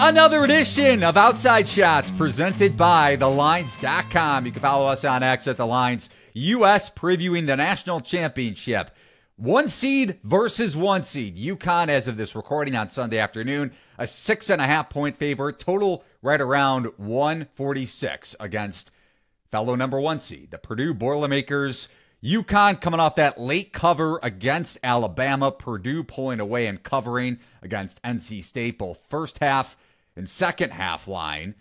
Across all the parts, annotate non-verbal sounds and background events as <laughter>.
Another edition of Outside Shots presented by TheLines.com. You can follow us on X at The Lines US previewing the national championship. One seed versus one seed. UConn, as of this recording on Sunday afternoon, a six and a half point favorite. Total right around 146 against fellow number one seed, the Purdue Boilermakers. UConn coming off that late cover against Alabama. Purdue pulling away and covering against NC State, both first half and second half line.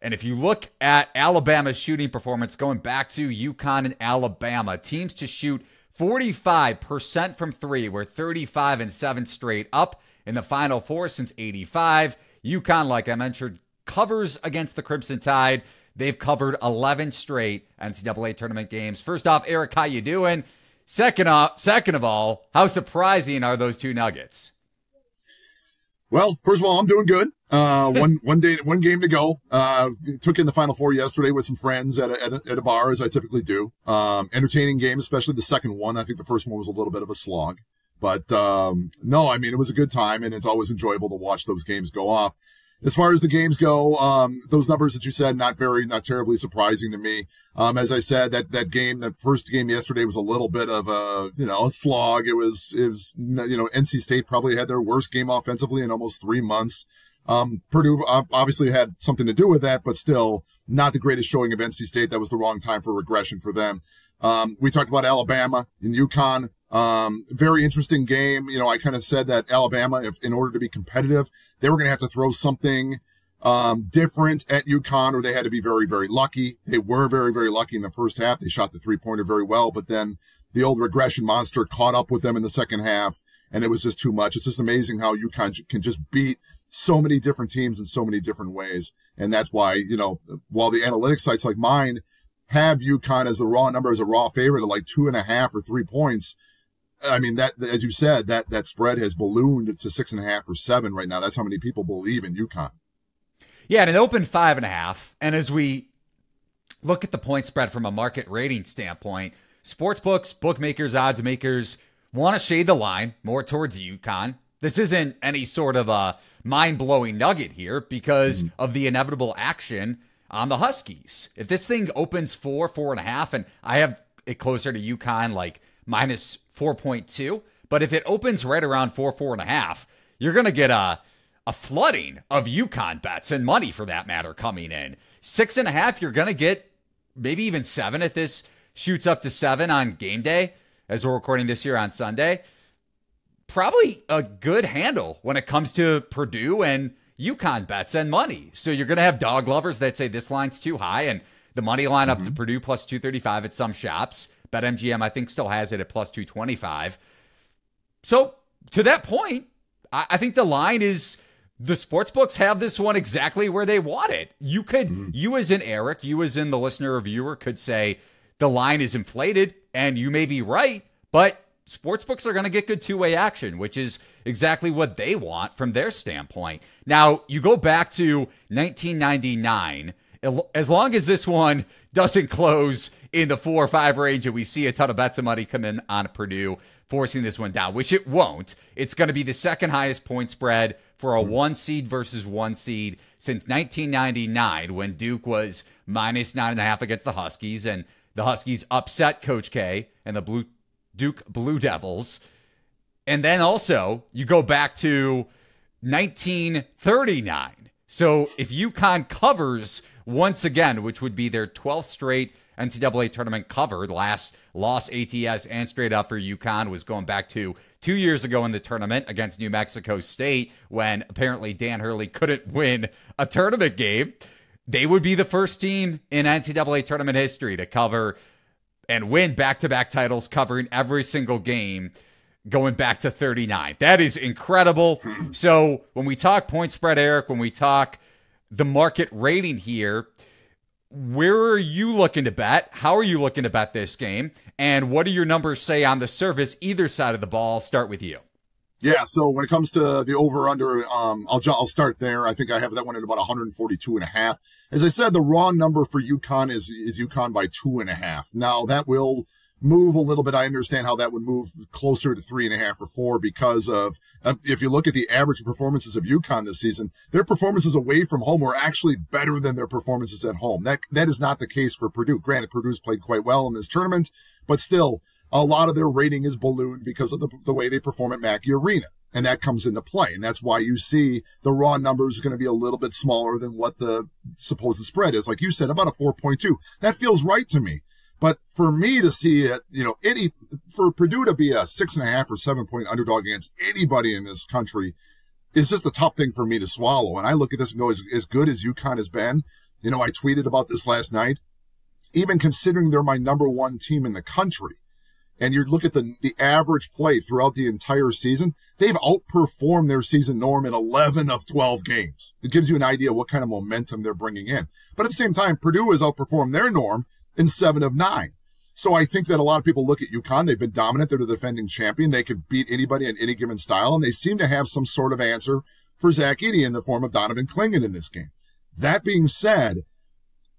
And if you look at Alabama's shooting performance going back to UConn and Alabama, teams to shoot 45% from three, were 35 and 7 straight up in the final four since 85. UConn, like I mentioned, covers against the Crimson Tide. They've covered 11 straight NCAA tournament games. First off, Eric, how you doing? Second off, second of all, how surprising are those two nuggets? Well, first of all, I'm doing good. Uh, <laughs> one, one day, one game to go. Uh, took in the final four yesterday with some friends at a, at a, at a bar as I typically do. Um, entertaining game, especially the second one. I think the first one was a little bit of a slog, but, um, no, I mean, it was a good time and it's always enjoyable to watch those games go off as far as the games go, um, those numbers that you said, not very, not terribly surprising to me. Um, as I said, that, that game, that first game yesterday was a little bit of a, you know, a slog. It was, it was, you know, NC State probably had their worst game offensively in almost three months. Um, Purdue obviously had something to do with that, but still not the greatest showing of NC State. That was the wrong time for regression for them. Um, we talked about Alabama and UConn. Um, very interesting game. You know, I kind of said that Alabama, if in order to be competitive, they were going to have to throw something, um, different at UConn or they had to be very, very lucky. They were very, very lucky in the first half. They shot the three pointer very well, but then the old regression monster caught up with them in the second half and it was just too much. It's just amazing how UConn can just beat so many different teams in so many different ways. And that's why, you know, while the analytics sites like mine have UConn as a raw number, as a raw favorite of like two and a half or three points, I mean, that, as you said, that, that spread has ballooned to six and a half or seven right now. That's how many people believe in UConn. Yeah, and it opened five and a half. And as we look at the point spread from a market rating standpoint, sports books, bookmakers, odds makers want to shade the line more towards UConn. This isn't any sort of a mind blowing nugget here because mm. of the inevitable action on the Huskies. If this thing opens four, four and a half, and I have it closer to UConn like minus 4.2. But if it opens right around four, four and a half, you're going to get a, a flooding of UConn bets and money for that matter coming in. Six and a half, you're going to get maybe even seven if this shoots up to seven on game day, as we're recording this here on Sunday. Probably a good handle when it comes to Purdue and UConn bets and money. So you're going to have dog lovers that say this line's too high and the money line up mm-hmm. to Purdue plus 235 at some shops. BetMGM, I think, still has it at plus 225. So to that point, I, I think the line is the sports books have this one exactly where they want it. You could, mm-hmm. you as in Eric, you as in the listener or viewer could say the line is inflated, and you may be right, but sports books are going to get good two way action, which is exactly what they want from their standpoint. Now, you go back to 1999 as long as this one doesn't close in the four or five range and we see a ton of bets of money come in on Purdue, forcing this one down, which it won't. It's going to be the second highest point spread for a hmm. one seed versus one seed since 1999 when Duke was minus nine and a half against the Huskies and the Huskies upset Coach K and the Blue Duke Blue Devils. And then also you go back to 1939. So if UConn covers once again, which would be their 12th straight NCAA tournament cover. Last loss ATS and straight up for UConn was going back to two years ago in the tournament against New Mexico State when apparently Dan Hurley couldn't win a tournament game. They would be the first team in NCAA tournament history to cover and win back to back titles, covering every single game going back to 39. That is incredible. <laughs> So when we talk point spread, Eric, when we talk the market rating here. Where are you looking to bet? How are you looking to bet this game? And what do your numbers say on the service, either side of the ball? I'll start with you. Yeah, so when it comes to the over under, um, I'll I'll start there. I think I have that one at about 142 and a half. As I said, the raw number for UConn is is UConn by two and a half. Now that will move a little bit. I understand how that would move closer to three and a half or four because of, um, if you look at the average performances of UConn this season, their performances away from home were actually better than their performances at home. That, that is not the case for Purdue. Granted, Purdue's played quite well in this tournament, but still a lot of their rating is ballooned because of the, the way they perform at Mackey Arena. And that comes into play. And that's why you see the raw numbers is going to be a little bit smaller than what the supposed spread is. Like you said, about a 4.2. That feels right to me. But for me to see it, you know, any, for Purdue to be a six and a half or seven point underdog against anybody in this country is just a tough thing for me to swallow. And I look at this and go, as, as good as UConn has been, you know, I tweeted about this last night, even considering they're my number one team in the country. And you look at the, the average play throughout the entire season, they've outperformed their season norm in 11 of 12 games. It gives you an idea what kind of momentum they're bringing in. But at the same time, Purdue has outperformed their norm in seven of nine. So I think that a lot of people look at UConn. They've been dominant. They're the defending champion. They can beat anybody in any given style. And they seem to have some sort of answer for Zach Edey in the form of Donovan Clingan in this game. That being said,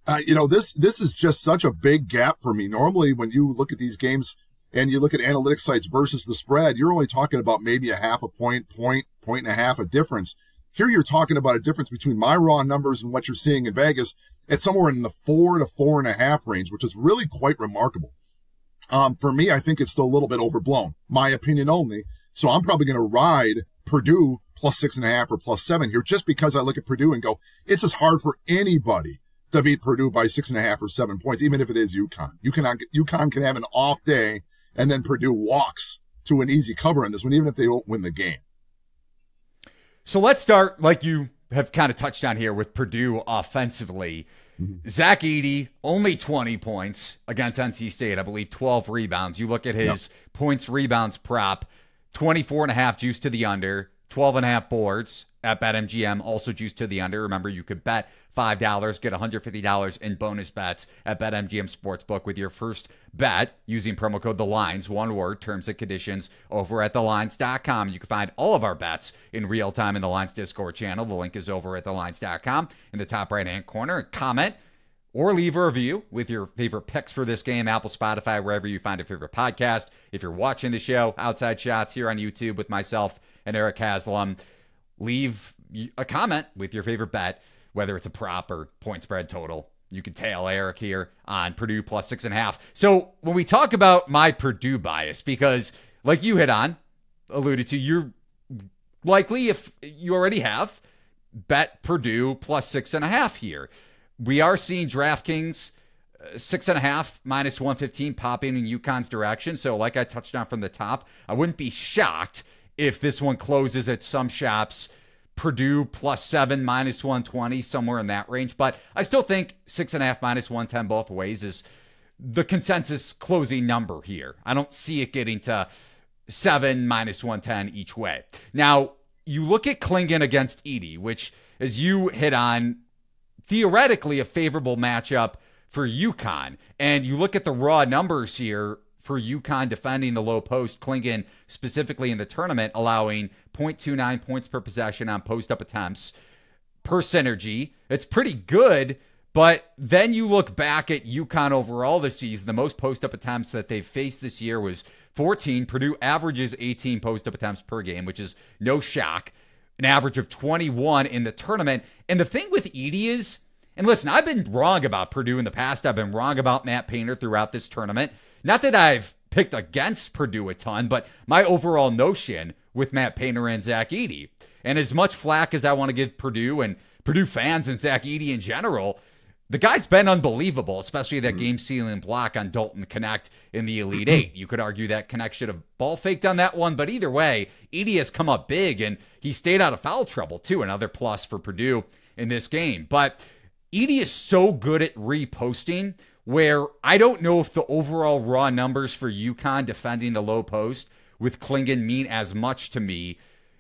uh, you know, this, this is just such a big gap for me. Normally when you look at these games and you look at analytics sites versus the spread, you're only talking about maybe a half a point, point, point and a half a difference. Here you're talking about a difference between my raw numbers and what you're seeing in Vegas it's somewhere in the four to four and a half range, which is really quite remarkable. Um, for me, I think it's still a little bit overblown, my opinion only. So I'm probably going to ride Purdue plus six and a half or plus seven here just because I look at Purdue and go, it's just hard for anybody to beat Purdue by six and a half or seven points, even if it is UConn. You cannot, UConn can have an off day and then Purdue walks to an easy cover in this one, even if they don't win the game. So let's start like you have kind of touched on here with Purdue offensively. Mm-hmm. Zach Edey, only 20 points against NC State. I believe 12 rebounds. You look at his yep. points, rebounds prop, 24 and a half juice to the under, 12 and a half boards at BetMGM, also juice to the under. Remember, you could bet $5, get $150 in bonus bets at BetMGM Sportsbook with your first bet using promo code The Lines, one word, terms and conditions over at thelines.com. You can find all of our bets in real time in the Lines Discord channel. The link is over at thelines.com in the top right hand corner. Comment or leave a review with your favorite picks for this game, Apple, Spotify, wherever you find a favorite podcast. If you're watching the show, Outside Shots here on YouTube with myself and Eric Haslam, leave a comment with your favorite bet whether it's a prop or point spread total. You can tail Eric here on Purdue plus six and a half. So when we talk about my Purdue bias, because like you hit on, alluded to, you're likely, if you already have, bet Purdue plus six and a half here. We are seeing DraftKings uh, six and a half minus 115 popping in UConn's direction. So, like I touched on from the top, I wouldn't be shocked if this one closes at some shops Purdue plus seven, minus 120, somewhere in that range. But I still think six and a half, minus 110 both ways is the consensus closing number here. I don't see it getting to seven, minus 110 each way. Now, you look at Clingan against Edey, which, as you hit on, theoretically a favorable matchup for UConn. And you look at the raw numbers here for UConn defending the low post. Clingan, specifically in the tournament, allowing 0.29 points per possession on post up attempts per synergy. It's pretty good. But then you look back at UConn overall this season. The most post up attempts that they've faced this year was 14. Purdue averages 18 post up attempts per game, which is no shock. An average of 21 in the tournament. And the thing with Edey is, and listen, I've been wrong about Purdue in the past. I've been wrong about Matt Painter throughout this tournament. Not that I've picked against Purdue a ton, but my overall notion with Matt Painter and Zach Edey, and as much flack as I want to give Purdue and Purdue fans and Zach Edey in general, the guy's been unbelievable, especially that mm-hmm. game sealing block on Dalton Knecht in the Elite Eight. You could argue that Knecht should have ball faked on that one, but either way, Edey has come up big and he stayed out of foul trouble too. Another plus for Purdue in this game. But Edey is so good at reposting where I don't know if the overall raw numbers for UConn defending the low post with Clingan mean as much to me.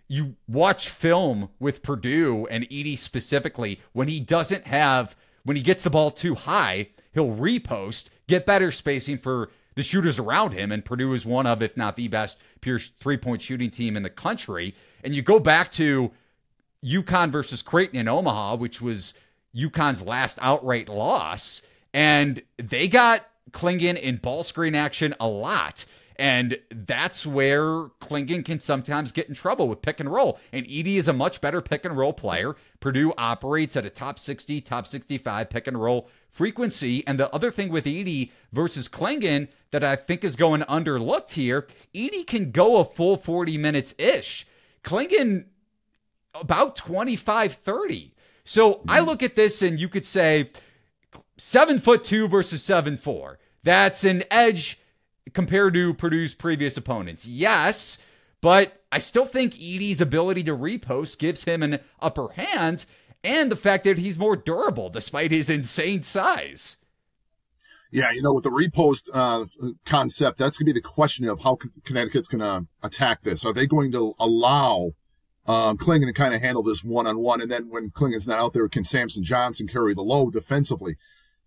You watch film with Purdue and Edey specifically when he doesn't have when he gets the ball too high, he'll repost, get better spacing for the shooters around him. And Purdue is one of, if not the best, pure three point shooting team in the country. And you go back to UConn versus Creighton in Omaha, which was UConn's last outright loss and they got Clingan in ball screen action a lot. And that's where Clingan can sometimes get in trouble with pick and roll. And Edey is a much better pick and roll player. Purdue operates at a top 60, top 65 pick and roll frequency. And the other thing with Edey versus Clingan that I think is going underlooked here, Edey can go a full 40 minutes ish. Clingan about 25, 30. So I mm-hmm. look at this and you could say seven foot two versus seven four. That's an edge compared to Purdue's previous opponents. Yes, but I still think Edey's ability to repost gives him an upper hand, and the fact that he's more durable despite his insane size. Yeah, you know, with the repost uh, concept, that's going to be the question of how Connecticut's going to attack this. Are they going to allow um, Clingan to kind of handle this one on one? And then when Clingan's not out there, can Samson Johnson carry the load defensively?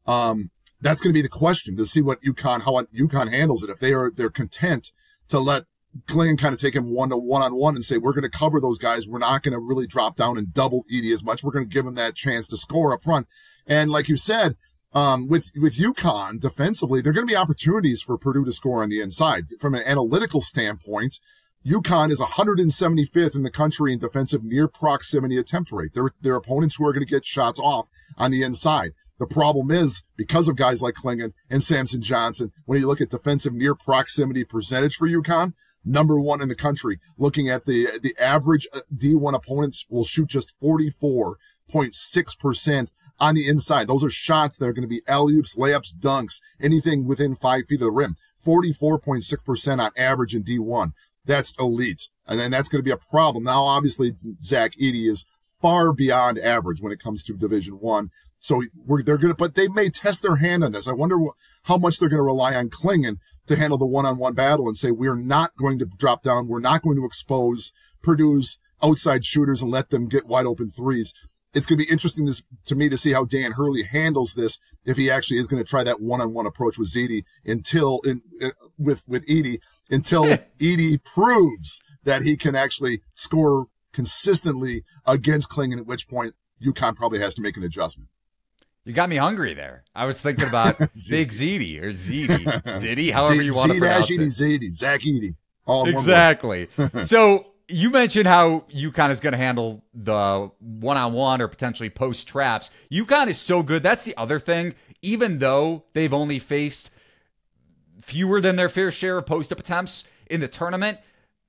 Um, that's going to be the question to see what UConn, how UConn handles it. If they are, they're content to let Clingan kind of take him one to one on one and say, we're going to cover those guys. We're not going to really drop down and double Edey as much. We're going to give him that chance to score up front. And like you said, um, with, with UConn defensively, there are going to be opportunities for Purdue to score on the inside. From an analytical standpoint, UConn is 175th in the country in defensive near proximity attempt rate. They're, they're opponents who are going to get shots off on the inside. The problem is because of guys like Clingan and Samson Johnson, when you look at defensive near proximity percentage for UConn, number one in the country. Looking at the, the average uh, D1 opponents will shoot just 44.6% on the inside. Those are shots that are going to be alley-oops, layups, dunks, anything within five feet of the rim. 44.6% on average in D1. That's elite. And then that's going to be a problem. Now, obviously, Zach Edey is far beyond average when it comes to Division One. So they're going to, but they may test their hand on this. I wonder wh- how much they're going to rely on Clingan to handle the one-on-one battle and say, we're not going to drop down. We're not going to expose Purdue's outside shooters and let them get wide open threes. It's going to be interesting to, to me to see how Dan Hurley handles this if he actually is going to try that one-on-one approach with Ziti until in, uh, with, with Edey until <laughs> Edey proves that he can actually score consistently against Clingan, at which point UConn probably has to make an adjustment. You got me hungry there. I was thinking about <laughs> Big Ziti or Ziti, <laughs> Ziti, however you want to pronounce it. Ziti, Zach Edey. exactly. <laughs> so you mentioned how UConn is going to handle the one-on-one or potentially post traps. UConn is so good. That's the other thing. Even though they've only faced fewer than their fair share of post-up attempts in the tournament,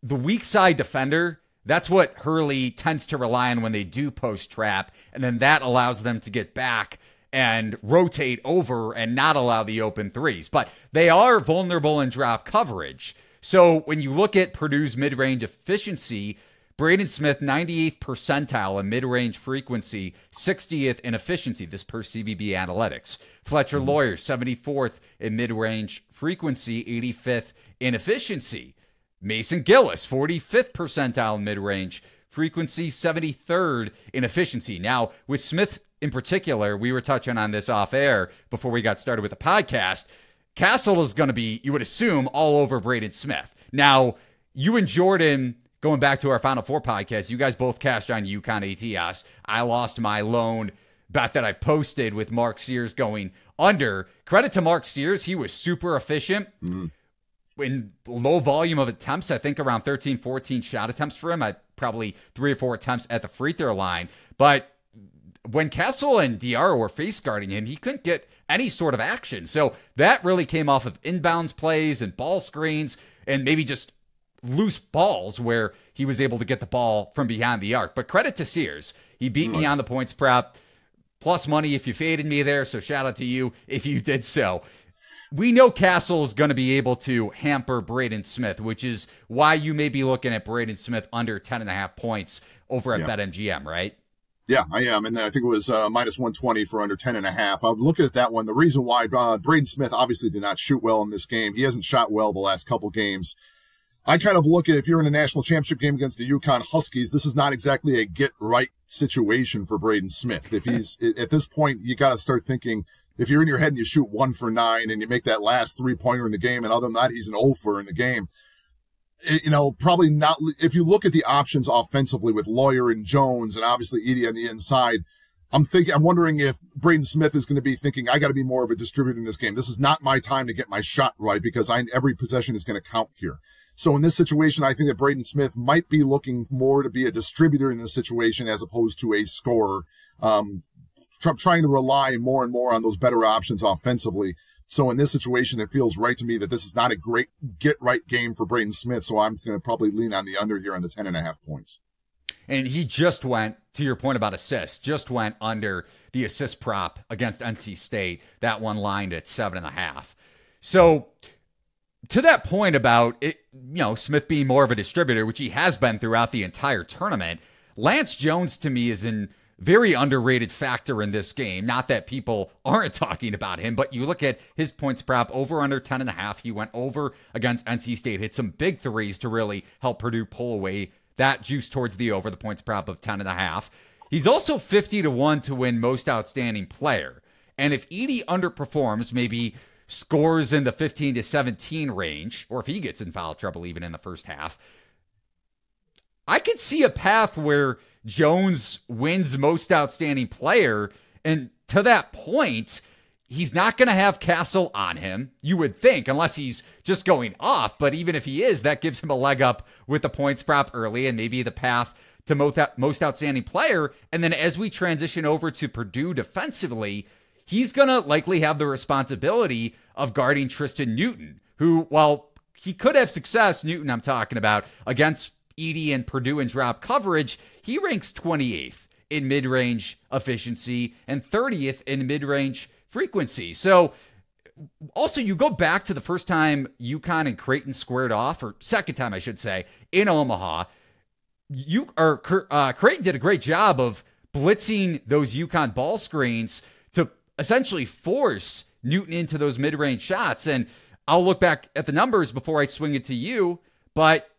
the weak side defender that's what Hurley tends to rely on when they do post trap, and then that allows them to get back and rotate over and not allow the open threes. But they are vulnerable in drop coverage. So when you look at Purdue's mid range efficiency, Braden Smith, 98th percentile in mid range frequency, 60th in efficiency, this per CBB analytics. Fletcher mm-hmm. Loyer, 74th in mid range frequency, 85th in efficiency. Mason Gillis, 45th percentile in mid range frequency, 73rd in efficiency. Now, with Smith in particular, we were touching on this off air before we got started with the podcast. Castle is going to be, you would assume, all over Braden Smith. Now, you and Jordan, going back to our Final Four podcast, you guys both cashed on UConn ATS. I lost my lone bet that I posted with Mark Sears going under. Credit to Mark Sears, he was super efficient. Mm-hmm in low volume of attempts, I think around 13, 14 shot attempts for him. I probably three or four attempts at the free throw line. But when Castle and Diarra were face guarding him, he couldn't get any sort of action. So that really came off of inbounds plays and ball screens and maybe just loose balls where he was able to get the ball from behind the arc. But credit to Sears. He beat me on the points prep. Plus money if you faded me there. So shout out to you if you did so we know Castle is going to be able to hamper Braden Smith, which is why you may be looking at Braden Smith under 10 and a half points over at yeah. BetMGM, right? Yeah, I am. And I think it was uh, minus 120 for under 10 and a half. I'm looking at that one. The reason why uh, Braden Smith obviously did not shoot well in this game. He hasn't shot well the last couple games. I kind of look at if you're in a national championship game against the UConn Huskies, this is not exactly a get right situation for Braden Smith. If he's at this point, you got to start thinking if you're in your head and you shoot one for nine and you make that last three pointer in the game, and other than that, he's an over in the game. It, you know, probably not. If you look at the options offensively with Loyer and Jones, and obviously Edey on the inside, I'm thinking, I'm wondering if Braden Smith is going to be thinking, I got to be more of a distributor in this game. This is not my time to get my shot right because I, every possession is going to count here. So in this situation, I think that Braden Smith might be looking more to be a distributor in this situation as opposed to a scorer, um, trying to rely more and more on those better options offensively. So in this situation, it feels right to me that this is not a great get right game for Braden Smith. So I'm going to probably lean on the under here on the 10 and a half points. And he just went, to your point about assists, just went under the assist prop against NC State. That one lined at seven and a half. So to that point about it, you know, Smith being more of a distributor, which he has been throughout the entire tournament, Lance Jones to me is an very underrated factor in this game. Not that people aren't <laughs> talking about him, but you look at his points prop over under 10 and a half. He went over against NC State, hit some big threes to really help Purdue pull away that juice towards the over, the points prop of 10 and a half. He's also 50 to 1 to win most outstanding player. And if Edey underperforms, maybe scores in the 15 to 17 range, or if he gets in foul trouble even in the first half, I could see a path where Jones wins most outstanding player. And to that point, he's not going to have Castle on him, you would think, unless he's just going off. But even if he is, that gives him a leg up with the points prop early and maybe the path to most outstanding player. And then as we transition over to Purdue defensively, he's going to likely have the responsibility of guarding Tristan Newton, who, while he could have success, Newton, I'm talking about, against Edey and Purdue in drop coverage, he ranks 28th in mid range efficiency and 30th in mid range frequency. So also you go back to the first time UConn and Creighton squared off, or second time I should say, in Omaha. You or uh, Creighton did a great job of blitzing those UConn ball screens to essentially force Newton into those mid-range shots. And I'll look back at the numbers before I swing it to you, but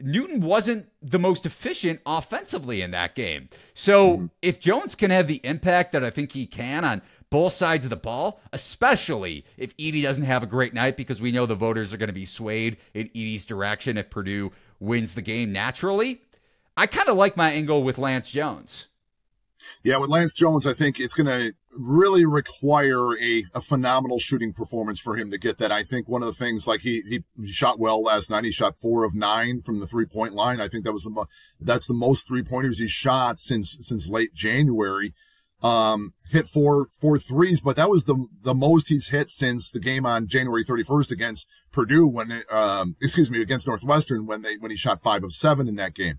Newton wasn't the most efficient offensively in that game. So mm-hmm. if Jones can have the impact that I think he can on both sides of the ball, especially if Edey doesn't have a great night, because we know the voters are going to be swayed in Edey's direction if Purdue wins the game naturally. I kind of like my angle with Lance Jones. Yeah, with Lance Jones, I think it's going to really require a, a phenomenal shooting performance for him to get that. I think one of the things, like he, he, shot well last night. He shot four of nine from the three point line. I think that was the, that's the most three pointers he shot since, since late January um, hit four, four threes, but that was the, the most he's hit since the game on January 31st against Purdue when, um, excuse me, against Northwestern when they, when he shot five of seven in that game.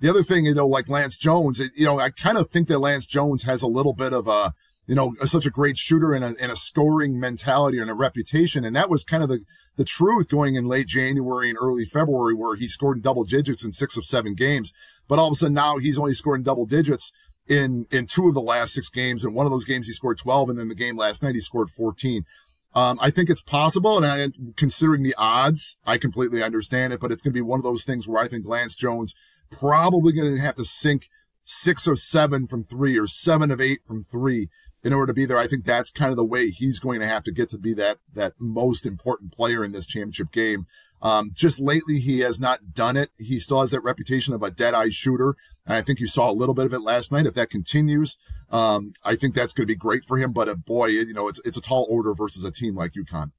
The other thing, you know, like Lance Jones, you know, I kind of think that Lance Jones has a little bit of a, you know, such a great shooter and a, and a scoring mentality and a reputation. And that was kind of the, the truth going in late January and early February where he scored in double digits in six of seven games. But all of a sudden now he's only scored in double digits in in two of the last six games. And one of those games, he scored 12, and then the game last night, he scored 14. Um, I think it's possible, and I, considering the odds, I completely understand it. But it's going to be one of those things where I think Lance Jones probably going to have to sink six or seven from three, or seven of eight from three in order to be there. I think that's kind of the way he's going to have to get to be that that most important player in this championship game. Um, just lately, he has not done it. He still has that reputation of a dead eye shooter. And I think you saw a little bit of it last night. If that continues, um, I think that's going to be great for him. But uh, boy, you know, it's, it's a tall order versus a team like UConn.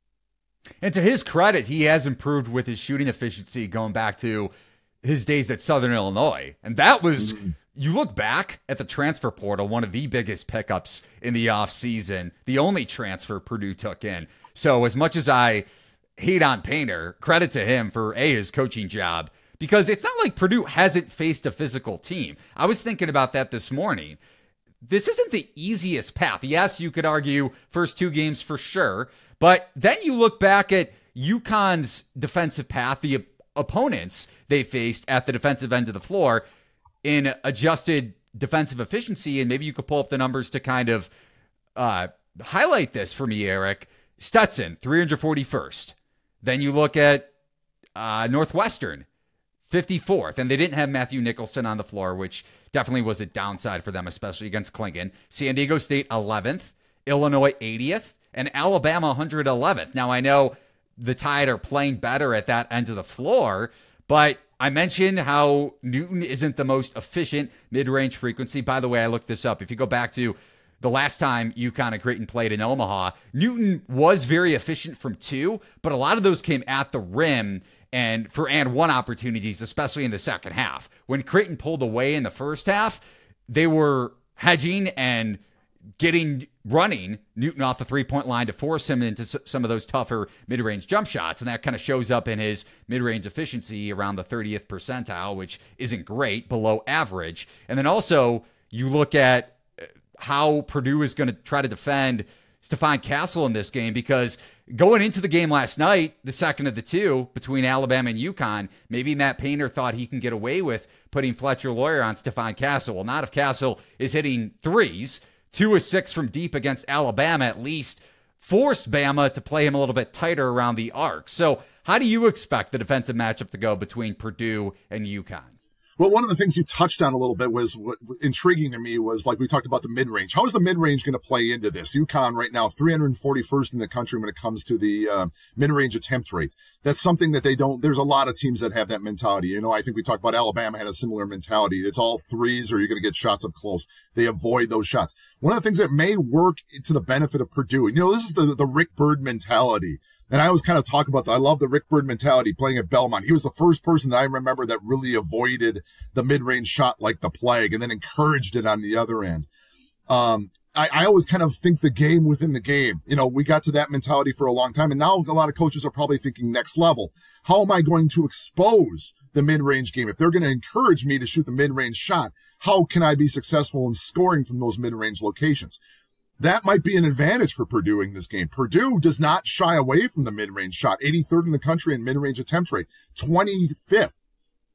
And to his credit, he has improved with his shooting efficiency going back to his days at Southern Illinois. And that was, mm-hmm. You look back at the transfer portal, one of the biggest pickups in the offseason, the only transfer Purdue took in. So as much as I, hate on Painter. Credit to him for a his coaching job because it's not like Purdue hasn't faced a physical team. I was thinking about that this morning. This isn't the easiest path. Yes, you could argue first two games for sure, but then you look back at UConn's defensive path, the opponents they faced at the defensive end of the floor in adjusted defensive efficiency, and maybe you could pull up the numbers to kind of uh, highlight this for me, Eric. Stetson, 341st. Then you look at uh, Northwestern, 54th, and they didn't have Matthew Nicholson on the floor, which definitely was a downside for them, especially against Clingan. San Diego State, 11th, Illinois, 80th, and Alabama, 111th. Now, I know the Tide are playing better at that end of the floor, but I mentioned how Newton isn't the most efficient mid range frequency. By the way, I looked this up. If you go back to the last time UConn and Creighton played in Omaha, Newton was very efficient from two, but a lot of those came at the rim and for and one opportunities, especially in the second half. When Creighton pulled away in the first half, they were hedging and getting running Newton off the three point line to force him into some of those tougher mid range jump shots. And that kind of shows up in his mid range efficiency around the 30th percentile, which isn't great, below average. And then also, you look at uh, how Purdue is going to try to defend Stephon Castle in this game because going into the game last night, the second of the two between Alabama and UConn, maybe Matt Painter thought he can get away with putting Fletcher Loyer on Stephon Castle. Well, not if Castle is hitting threes two of six from deep against Alabama, at least forced Bama to play him a little bit tighter around the arc. So, how do you expect the defensive matchup to go between Purdue and UConn? Well, one of the things you touched on a little bit was what intriguing to me was like we talked about the mid range. How is the mid range going to play into this? UConn right now, 341st in the country when it comes to the uh, mid range attempt rate. That's something that they don't, there's a lot of teams that have that mentality. You know, I think we talked about Alabama had a similar mentality. It's all threes or you're going to get shots up close. They avoid those shots. One of the things that may work to the benefit of Purdue, you know, this is the, the Rick Byrd mentality and I always kind of talk about that. I love the Rick Byrd mentality playing at Belmont. He was the first person that I remember that really avoided the mid-range shot like the plague and then encouraged it on the other end. Um, I, I, always kind of think the game within the game. You know, we got to that mentality for a long time. And now a lot of coaches are probably thinking next level. How am I going to expose the mid-range game? If they're going to encourage me to shoot the mid-range shot, how can I be successful in scoring from those mid-range locations? That might be an advantage for Purdue in this game. Purdue does not shy away from the mid-range shot. 83rd in the country in mid-range attempt rate, 25th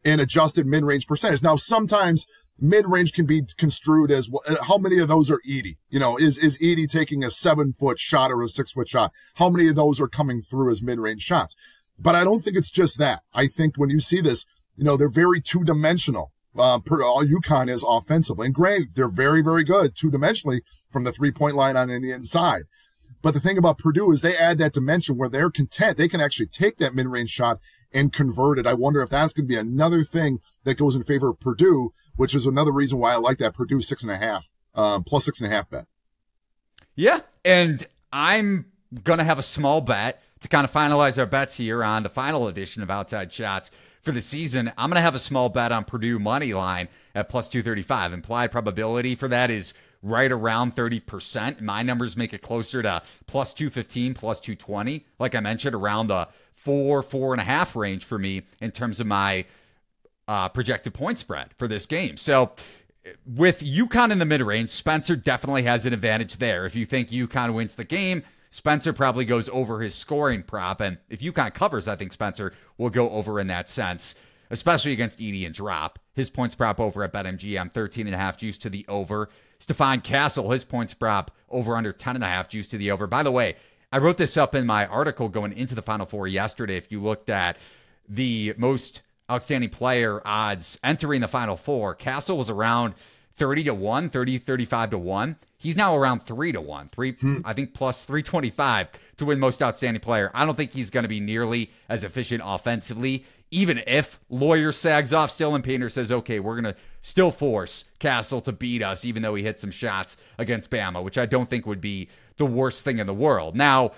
in adjusted mid-range percentage. Now, sometimes mid-range can be construed as uh, how many of those are Edey? You know, is, is Edey taking a seven foot shot or a six foot shot? How many of those are coming through as mid-range shots? But I don't think it's just that. I think when you see this, you know, they're very two dimensional uh, per, all UConn is offensively. And granted, they're very, very good two dimensionally from the three point line on the inside. But the thing about Purdue is they add that dimension where they're content. They can actually take that mid range shot and convert it. I wonder if that's going to be another thing that goes in favor of Purdue, which is another reason why I like that Purdue six and a half, um, plus six and a half bet. Yeah. And I'm going to have a small bet to kind of finalize our bets here on the final edition of Outside Shots for the season, I'm going to have a small bet on Purdue money line at plus 235. Implied probability for that is right around 30%. My numbers make it closer to plus 215, plus 220. Like I mentioned, around the four, four and a half range for me in terms of my uh, projected point spread for this game. So with UConn in the mid range, Spencer definitely has an advantage there. If you think UConn wins the game, Spencer probably goes over his scoring prop. And if UConn covers, I think Spencer will go over in that sense, especially against Edey and Drop. His points prop over at BetMGM, 13 and a half juice to the over. Stephon Castle, his points prop over under 10 and a half juice to the over. By the way, I wrote this up in my article going into the Final Four yesterday. If you looked at the most outstanding player odds entering the Final Four, Castle was around 30 to 1, 30, 35 to 1. He's now around 3 to 1. 3 hmm. I think plus 325 to win most outstanding player. I don't think he's going to be nearly as efficient offensively even if Loyer sags off still and Painter says, okay, we're going to still force Castle to beat us, even though he hit some shots against Bama, which I don't think would be the worst thing in the world. Now,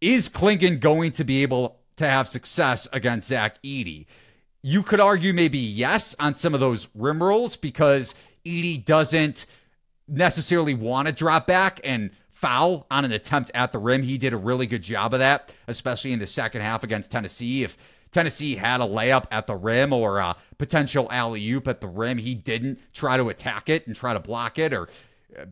is Clingan going to be able to have success against Zach Edey? You could argue maybe yes on some of those rim rolls because Edey doesn't necessarily want to drop back and foul on an attempt at the rim. He did a really good job of that, especially in the second half against Tennessee. If Tennessee had a layup at the rim or a potential alley oop at the rim, he didn't try to attack it and try to block it or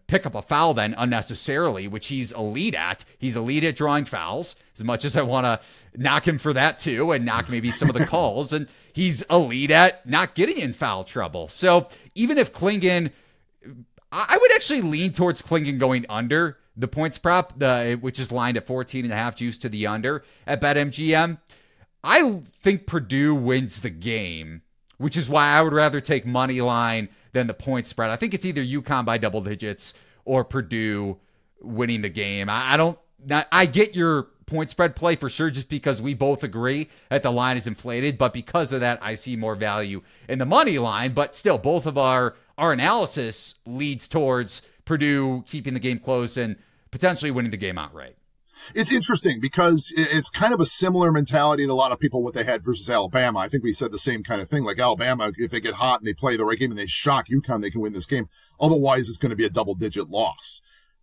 pick up a foul then unnecessarily, which he's elite at. He's elite at drawing fouls, as much as I want to knock him for that too and knock maybe some of the <laughs> calls. And he's elite at not getting in foul trouble. So even if Clingan I would actually lean towards Clingan going under the points prop, the which is lined at 14 and a half juice to the under at BetMGM. I think Purdue wins the game, which is why I would rather take money line than the point spread. I think it's either UConn by double digits or Purdue winning the game. I, I don't. I get your point spread play for sure, just because we both agree that the line is inflated. But because of that, I see more value in the money line. But still, both of our our analysis leads towards Purdue keeping the game close and potentially winning the game outright. It's interesting because it's kind of a similar mentality to a lot of people what they had versus Alabama. I think we said the same kind of thing. Like Alabama, if they get hot and they play the right game and they shock UConn, they can win this game. Otherwise, it's going to be a double digit loss.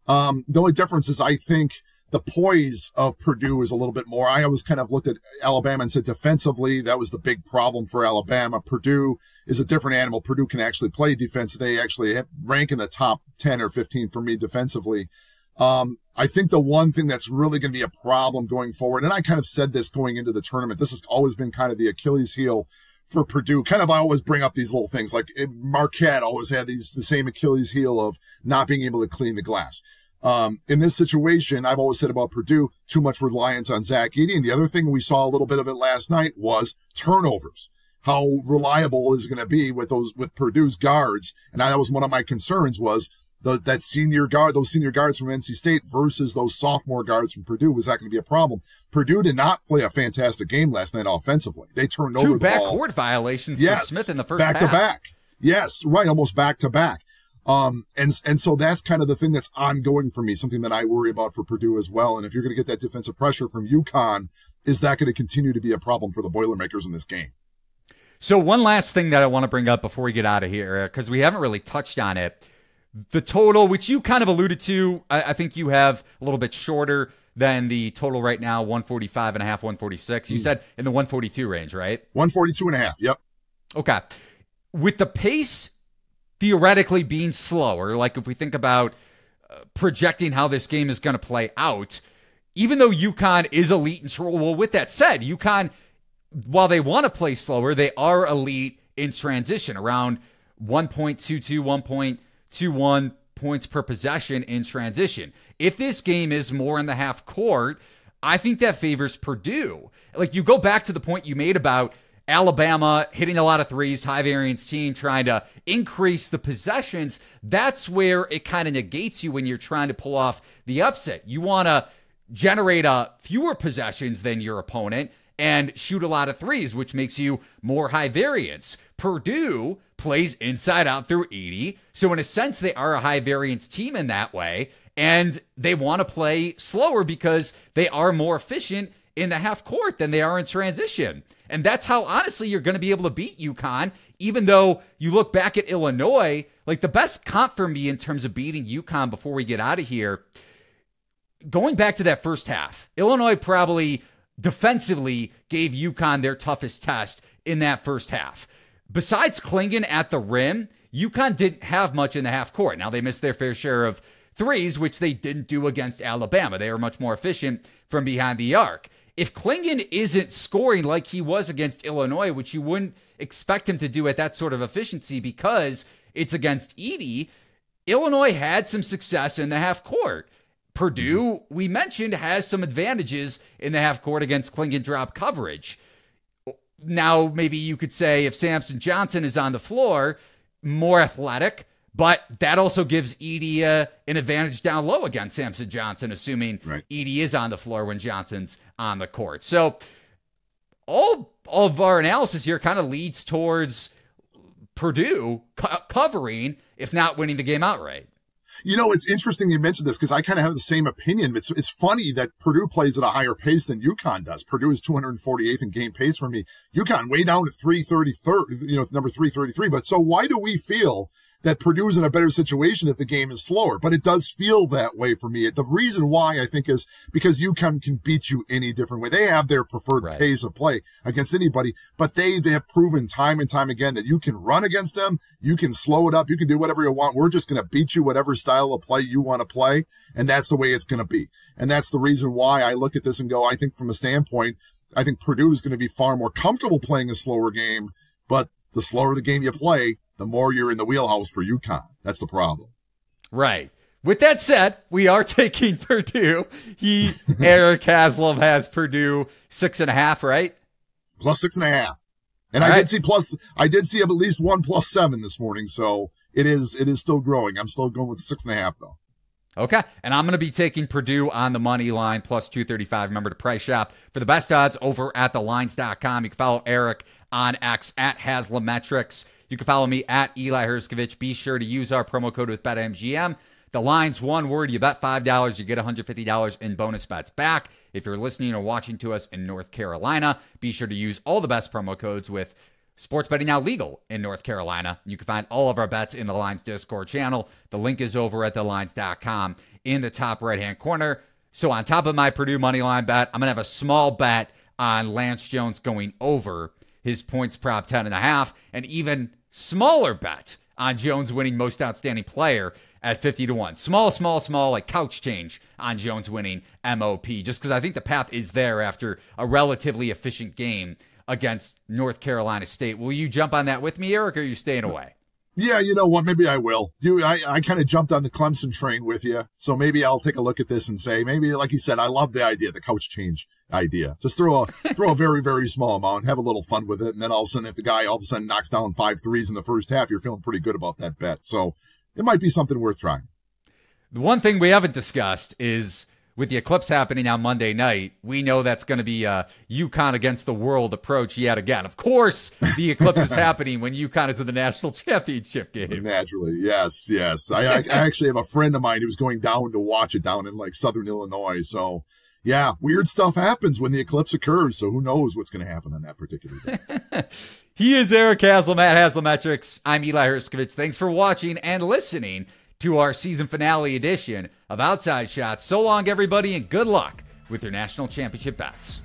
Um, the only difference is I think the poise of Purdue is a little bit more. I always kind of looked at Alabama and said defensively, that was the big problem for Alabama. Purdue is a different animal. Purdue can actually play defense. They actually rank in the top 10 or 15 for me defensively. Um, I think the one thing that's really going to be a problem going forward, and I kind of said this going into the tournament, this has always been kind of the Achilles heel for Purdue. Kind of, I always bring up these little things like Marquette always had these, the same Achilles heel of not being able to clean the glass. Um, in this situation, I've always said about Purdue, too much reliance on Zach Edey. And the other thing we saw a little bit of it last night was turnovers. How reliable is going to be with those, with Purdue's guards. And that was one of my concerns was the, that senior guard, those senior guards from NC State versus those sophomore guards from Purdue. Was that going to be a problem? Purdue did not play a fantastic game last night offensively. They turned Two over. Two backcourt violations yes, for Smith in the first back half. to back. Yes, right, almost back to back. Um, and, and so that's kind of the thing that's ongoing for me, something that I worry about for Purdue as well. And if you're going to get that defensive pressure from UConn, is that going to continue to be a problem for the Boilermakers in this game? So one last thing that I want to bring up before we get out of here, because we haven't really touched on it the total, which you kind of alluded to, I, I, think you have a little bit shorter than the total right now, 145 and a half, 146. You mm. said in the 142 range, right? 142 and a half. Yep. Okay. With the pace theoretically being slower, like if we think about uh, projecting how this game is going to play out, even though UConn is elite in troll. well, with that said, UConn, while they want to play slower, they are elite in transition around 1.22, 1. 2 1 points per possession in transition. If this game is more in the half court, I think that favors Purdue. Like you go back to the point you made about Alabama hitting a lot of threes, high variance team trying to increase the possessions. That's where it kind of negates you when you're trying to pull off the upset. You want to generate a uh, fewer possessions than your opponent and shoot a lot of threes, which makes you more high variance. Purdue plays inside out through Edey. So, in a sense, they are a high variance team in that way. And they want to play slower because they are more efficient in the half court than they are in transition. And that's how, honestly, you're going to be able to beat UConn, even though you look back at Illinois, like the best comp for me in terms of beating UConn before we get out of here. Going back to that first half, Illinois probably defensively gave UConn their toughest test in that first half. Besides Clingan at the rim, UConn didn't have much in the half court. Now they missed their fair share of threes, which they didn't do against Alabama. They were much more efficient from behind the arc. If Clingan isn't scoring like he was against Illinois, which you wouldn't expect him to do at that sort of efficiency because it's against Edey, Illinois had some success in the half court. Purdue, we mentioned, has some advantages in the half court against Clingan drop coverage. Now, maybe you could say if Samson Johnson is on the floor, more athletic, but that also gives Edey uh, an advantage down low against Samson Johnson, assuming right. Edey is on the floor when Johnson's on the court. So all, all of our analysis here kind of leads towards Purdue co- covering, if not winning the game outright. You know, it's interesting you mentioned this because I kind of have the same opinion. It's it's funny that Purdue plays at a higher pace than UConn does. Purdue is 248th in game pace for me. UConn way down at 333, you know, number 333. But so why do we feel that Purdue's in a better situation if the game is slower, but it does feel that way for me. The reason why I think is because UConn can beat you any different way. They have their preferred right. pace of play against anybody, but they, they have proven time and time again that you can run against them. You can slow it up. You can do whatever you want. We're just going to beat you whatever style of play you want to play. And that's the way it's going to be. And that's the reason why I look at this and go, I think from a standpoint, I think Purdue is going to be far more comfortable playing a slower game, but the slower the game you play, the more you're in the wheelhouse for UConn. That's the problem. Right. With that said, we are <laughs> taking Purdue. He, <laughs> Eric Haslam, has Purdue six and a half, right? Plus six and a half. And All I right. did see plus, I did see at least one plus seven this morning. So it is, it is still growing. I'm still going with six and a half though. Okay. And I'm going to be taking Purdue on the money line plus 235. Remember to price shop for the best odds over at thelines.com. You can follow Eric on X at Haslametrics. You can follow me at Eli Hershkovich. Be sure to use our promo code with BetMGM. The line's one word. You bet $5, you get $150 in bonus bets back. If you're listening or watching to us in North Carolina, be sure to use all the best promo codes with Sports betting now legal in North Carolina. You can find all of our bets in the Lines Discord channel. The link is over at thelines.com in the top right hand corner. So, on top of my Purdue money line bet, I'm going to have a small bet on Lance Jones going over his points prop 10 and a half, and even smaller bet on Jones winning most outstanding player at 50 to 1. Small, small, small, like couch change on Jones winning MOP, just because I think the path is there after a relatively efficient game against North Carolina State. Will you jump on that with me, Eric, or are you staying away? Yeah, you know what? Maybe I will. You, I, I kind of jumped on the Clemson train with you. So maybe I'll take a look at this and say, maybe, like you said, I love the idea, the coach change idea. Just throw a, throw a very, very small amount, have a little fun with it. And then all of a sudden, if the guy all of a sudden knocks down five threes in the first half, you're feeling pretty good about that bet. So it might be something worth trying. The one thing we haven't discussed is with the eclipse happening on Monday night, we know that's going to be a UConn against the world approach yet again. Of course, the eclipse is <laughs> happening when UConn is in the national <laughs> championship game. Naturally, yes, yes. I, I, <laughs> actually have a friend of mine who's going down to watch it down in like Southern Illinois. So, yeah, weird stuff happens when the eclipse occurs. So who knows what's going to happen on that particular day. he is Eric Haslam at Haslametrics. I'm Eli Hershkovich. Thanks for watching and listening to our season finale edition of Outside Shots. So long, everybody, and good luck with your national championship bets.